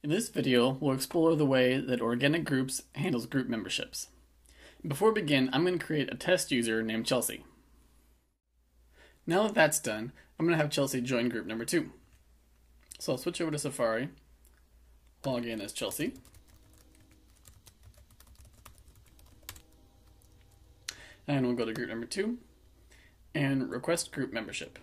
In this video, we'll explore the way that Organic Groups handles group memberships. Before we begin, I'm going to create a test user named Chelsea. Now that that's done, I'm going to have Chelsea join group number two. So I'll switch over to Safari, log in as Chelsea. And we'll go to group number two and request group membership.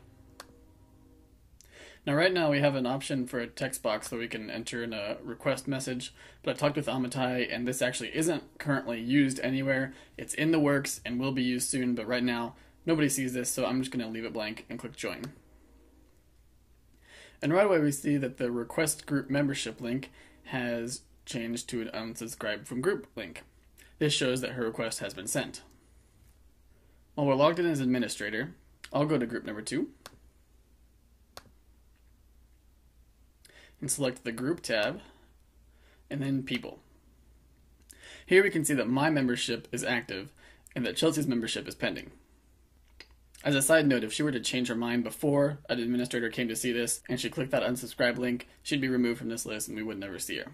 Now, right now we have an option for a text box that we can enter in a request message, but I've talked with Amitai and this actually isn't currently used anywhere. It's in the works and will be used soon, but right now nobody sees this, so I'm just going to leave it blank and click join. And right away we see that the request group membership link has changed to an unsubscribe from group link. This shows that her request has been sent. While we're logged in as administrator, I'll go to group number two and select the Group tab, and then People. Here we can see that my membership is active and that Chelsea's membership is pending. As a side note, if she were to change her mind before an administrator came to see this and she clicked that unsubscribe link, she'd be removed from this list and we would never see her.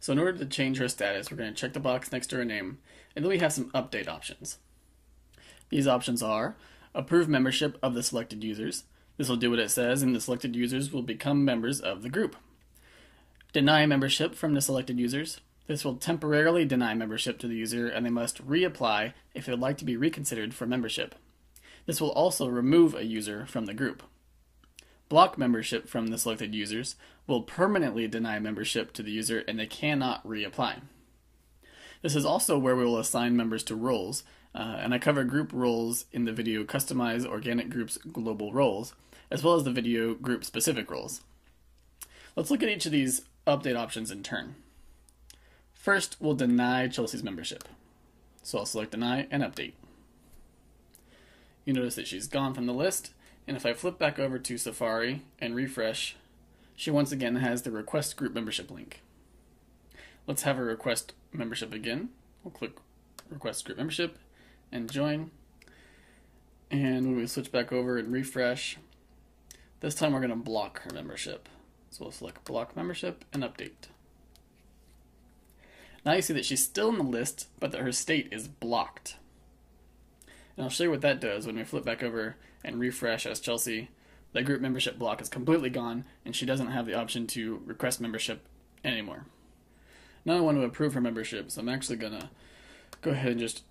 So in order to change her status, we're going to check the box next to her name, and then we have some update options. These options are approve membership of the selected users, this will do what it says, and the selected users will become members of the group. Deny membership from the selected users. This will temporarily deny membership to the user, and they must reapply if they would like to be reconsidered for membership. This will also remove a user from the group. Block membership from the selected users will permanently deny membership to the user and they cannot reapply. This is also where we will assign members to roles, uh, and I cover group roles in the video Customize Organic Groups Global Roles, as well as the video group specific roles. Let's look at each of these update options in turn. First, we'll deny Chelsea's membership. So I'll select deny and update. You notice that she's gone from the list, and if I flip back over to Safari and refresh, she once again has the request group membership link. Let's have her request membership again. We'll click request group membership and join. And when we switch back over and refresh, this time we're going to block her membership. So we'll select block membership and update. Now you see that she's still in the list, but that her state is blocked. And I'll show you what that does when we flip back over and refresh as Chelsea. The group membership block is completely gone, and she doesn't have the option to request membership anymore. Now I want to approve her membership, so I'm actually going to go ahead and just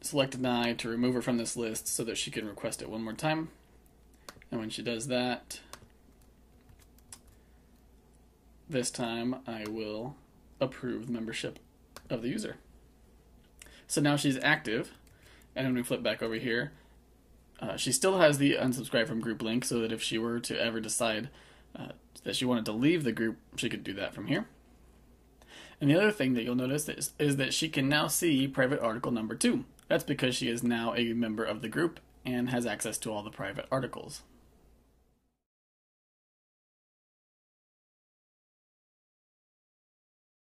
select deny to remove her from this list so that she can request it one more time. And when she does that, this time I will approve the membership of the user. So now she's active, and when we flip back over here, uh, she still has the unsubscribe from group link so that if she were to ever decide uh, that she wanted to leave the group, she could do that from here. And the other thing that you'll notice is, is that she can now see private article number two. That's because she is now a member of the group and has access to all the private articles.